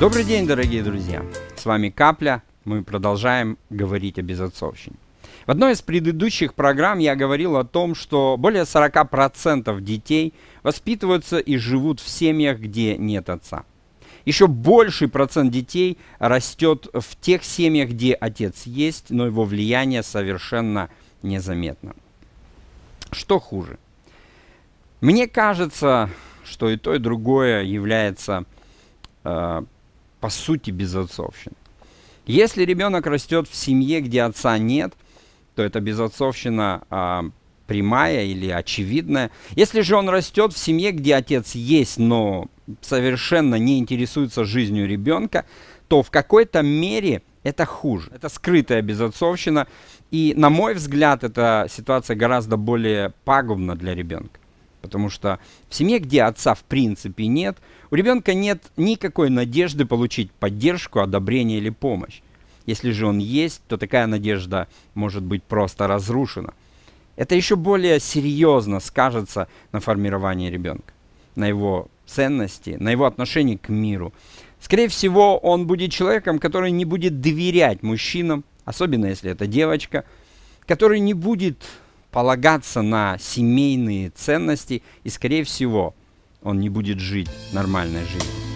Добрый день, дорогие друзья! С вами Капля. Мы продолжаем говорить о безотцовщине. В одной из предыдущих программ я говорил о том, что более 40% детей воспитываются и живут в семьях, где нет отца. Еще больший процент детей растет в тех семьях, где отец есть, но его влияние совершенно незаметно. Что хуже? Мне кажется, что и то, и другое является э, по сути безотцовщиной. Если ребенок растет в семье, где отца нет, то это безотцовщина э, прямая или очевидная. Если же он растет в семье, где отец есть, но совершенно не интересуется жизнью ребенка, то в какой-то мере это хуже. Это скрытая безотцовщина. И, на мой взгляд, эта ситуация гораздо более пагубна для ребенка. Потому что в семье, где отца в принципе нет, у ребенка нет никакой надежды получить поддержку, одобрение или помощь. Если же он есть, то такая надежда может быть просто разрушена. Это еще более серьезно скажется на формировании ребенка, на его ценности, на его отношении к миру. Скорее всего, он будет человеком, который не будет доверять мужчинам, особенно если это девочка, который не будет полагаться на семейные ценности и, скорее всего, он не будет жить нормальной жизнью.